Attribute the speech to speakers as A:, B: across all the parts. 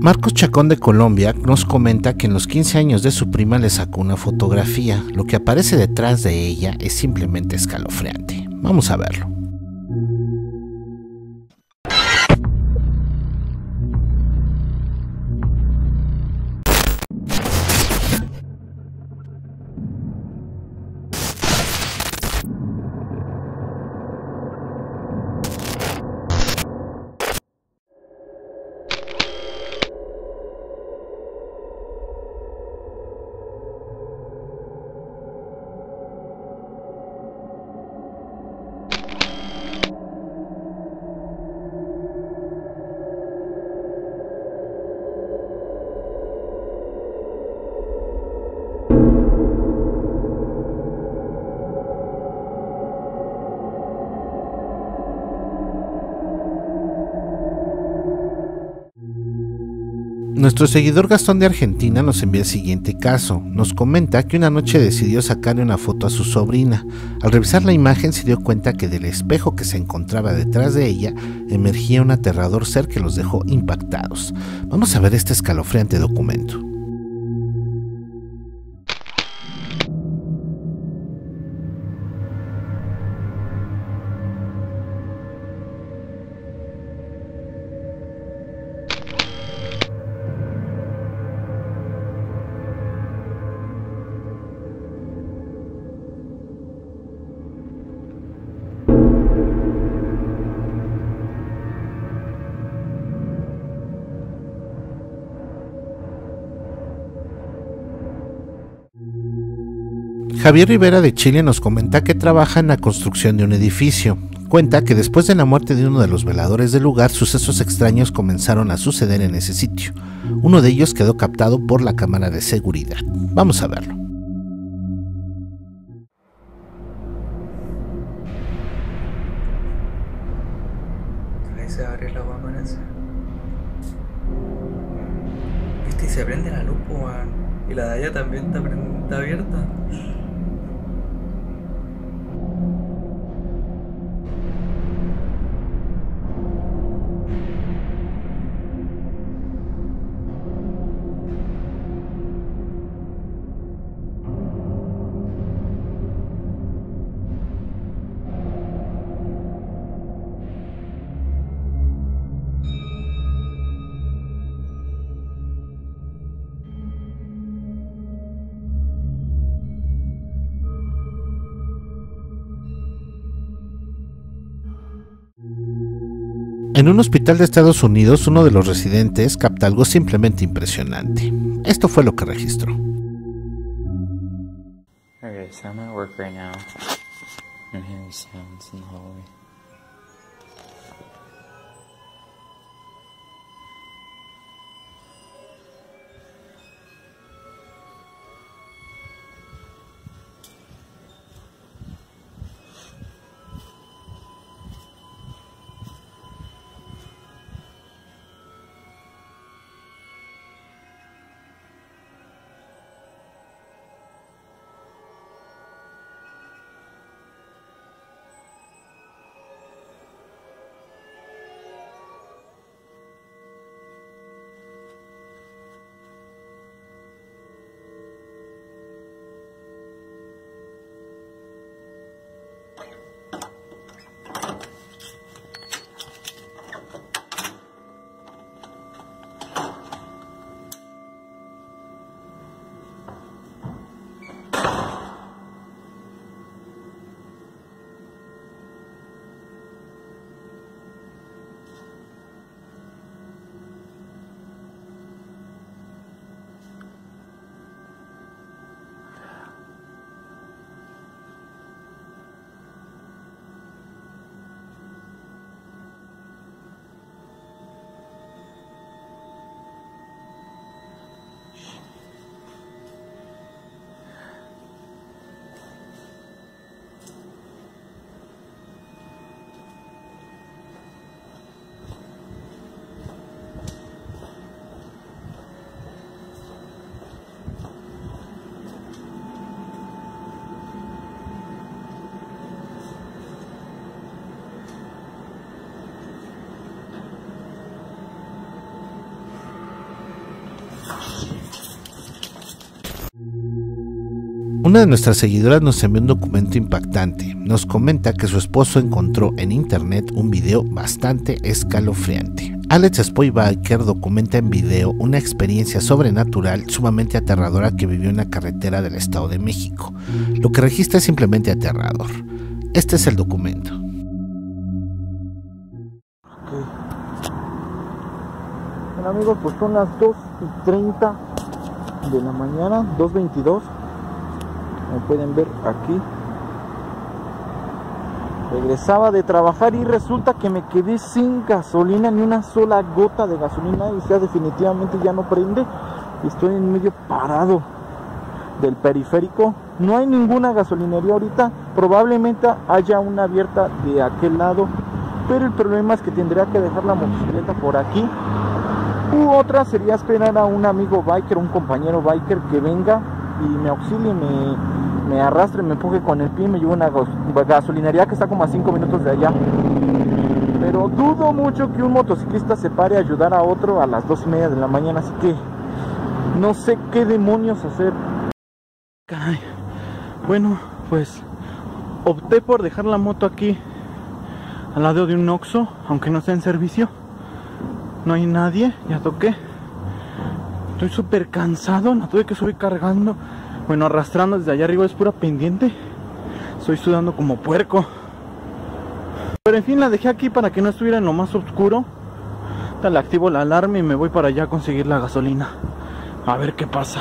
A: Marcos Chacón de Colombia nos comenta que en los 15 años de su prima le sacó una fotografía. Lo que aparece detrás de ella es simplemente escalofriante. Vamos a verlo. Nuestro seguidor Gastón de Argentina nos envía el siguiente caso. Nos comenta que una noche decidió sacarle una foto a su sobrina. Al revisar la imagen se dio cuenta que del espejo que se encontraba detrás de ella emergía un aterrador ser que los dejó impactados. Vamos a ver este escalofriante documento. Javier Rivera de Chile nos comenta que trabaja en la construcción de un edificio. Cuenta que después de la muerte de uno de los veladores del lugar, sucesos extraños comenzaron a suceder en ese sitio. Uno de ellos quedó captado por la cámara de seguridad. Vamos a verlo.
B: Se abre la. Y se prende la luz. Y la de también está abierta.
A: En un hospital de Estados Unidos, uno de los residentes capta algo simplemente impresionante. Esto fue lo que registró.
C: Okay, so I'm at work right now.
A: Una de nuestras seguidoras nos envió un documento impactante. Nos comenta que su esposo encontró en internet un video bastante escalofriante. Alex Spoybiker documenta en video una experiencia sobrenatural sumamente aterradora que vivió en la carretera del Estado de México. Lo que registra es simplemente aterrador. Este es el documento.
D: Bueno amigos, pues son las 2 y 30 de la mañana, 2.22 como pueden ver aquí. Regresaba de trabajar y resulta que me quedé sin gasolina ni una sola gota de gasolina y sea definitivamente ya no prende estoy en medio parado del periférico. No hay ninguna gasolinería ahorita. Probablemente haya una abierta de aquel lado pero el problema es que tendría que dejar la motocicleta por aquí. U otra sería esperar a un amigo biker un compañero biker que venga y me auxilie me arrastre, me empuje con el pie, me llevo una gasolinería que está como a 5 minutos de allá. Pero dudo mucho que un motociclista se pare a ayudar a otro a las 2 y media de la mañana, así que no sé qué demonios hacer. Bueno, pues opté por dejar la moto aquí al lado de un Oxxo, aunque no esté en servicio. No hay nadie, ya toqué. Estoy súper cansado, la tuve que subir cargando bueno, arrastrando desde allá arriba es pura pendiente. Estoy sudando como puerco. Pero en fin, la dejé aquí para que no estuviera en lo más oscuro. Tal activo la alarma y me voy para allá a conseguir la gasolina. A ver qué pasa.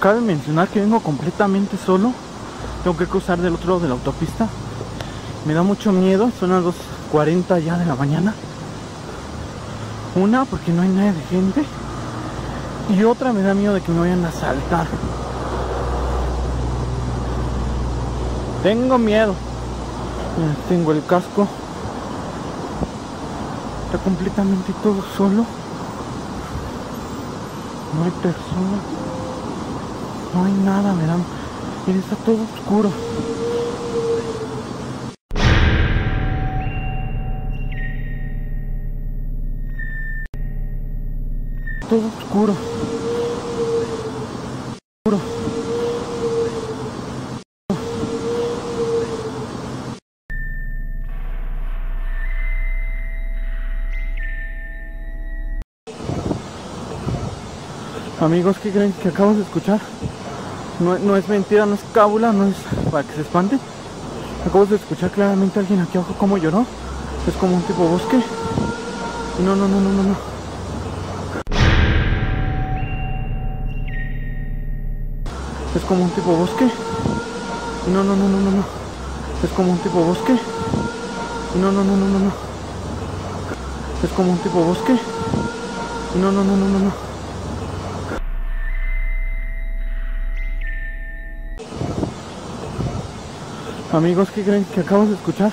D: Cabe mencionar que vengo completamente solo. Tengo que cruzar del otro lado de la autopista. Me da mucho miedo. Son las 2.40 ya de la mañana. Una, porque no hay nadie de gente. Y otra, me da miedo de que me vayan a asaltar. Tengo miedo. Tengo el casco. Está completamente todo solo. No hay personas. No hay nada, me dan. Miren, está todo oscuro. Todo oscuro. Oscuro. Amigos, ¿qué creen que acabo de escuchar? No, no, es mentira, no es cábula, no es para que se espanten. Acabo de escuchar claramente a alguien aquí abajo como lloró. Es como un tipo bosque. No, no, no, no, no, no. Es como un tipo bosque. No, no, no, no, no, no. Es como un tipo bosque. No, no, no, no, no, no. Es como un tipo bosque. No, no, no, no, no, no. Amigos, ¿qué creen que acabo de escuchar?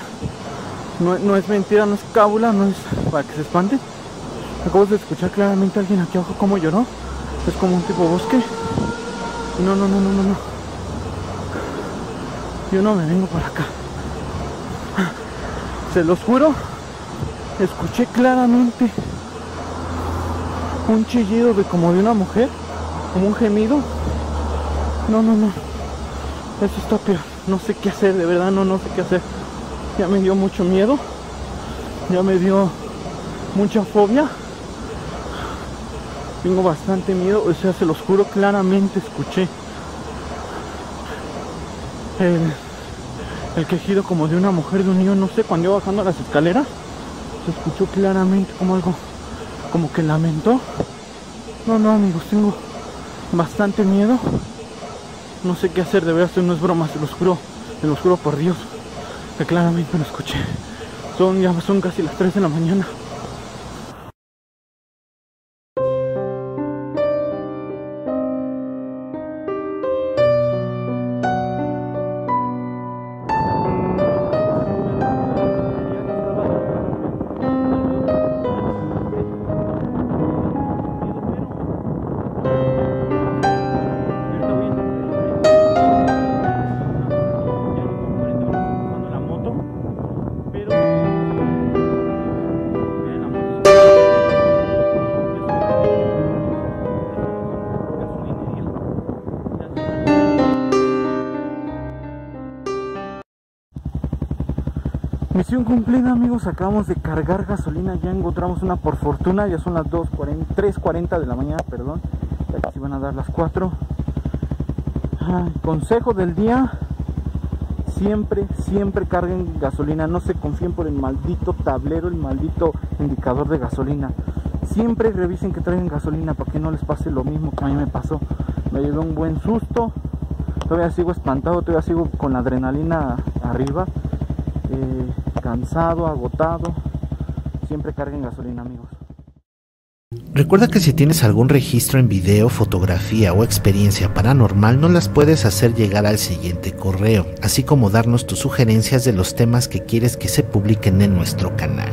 D: No, no es mentira, no es cábula, no es para que se espanten. Acabo de escuchar claramente a alguien aquí abajo como lloró. Es como un tipo bosque. No, no, no, no, no, no. Yo no me vengo por acá. Se los juro. Escuché claramente un chillido de como de una mujer, como un gemido. No, no, no. Eso está peor. No sé qué hacer, de verdad, no, no sé qué hacer. Ya me dio mucho miedo. Ya me dio mucha fobia. Tengo bastante miedo, o sea, se los juro, claramente escuché el, quejido como de una mujer, de un niño, no sé, cuando iba bajando las escaleras, se escuchó claramente como algo, como que lamentó. No, no, amigos, tengo bastante miedo. No sé qué hacer, de verdad, esto no es broma, se los juro, se los juro por Dios, que claramente lo escuché. Son, ya son casi las 3 de la mañana. Misión amigos, acabamos de cargar gasolina, ya encontramos una por fortuna, ya son las 2.40, 3.40 de la mañana, perdón, ya casi van a dar las 4. Ay, consejo del día, siempre, siempre carguen gasolina, no se confíen por el maldito tablero, el maldito indicador de gasolina. Siempre revisen que traigan gasolina para que no les pase lo mismo que a mí me pasó. Me llevé un buen susto, todavía sigo espantado, todavía sigo con la adrenalina arriba, eh, cansado, agotado. Siempre carguen gasolina amigos.
A: Recuerda que si tienes algún registro en video, fotografía o experiencia paranormal, no las puedes hacer llegar al siguiente correo, así como darnos tus sugerencias de los temas que quieres que se publiquen en nuestro canal.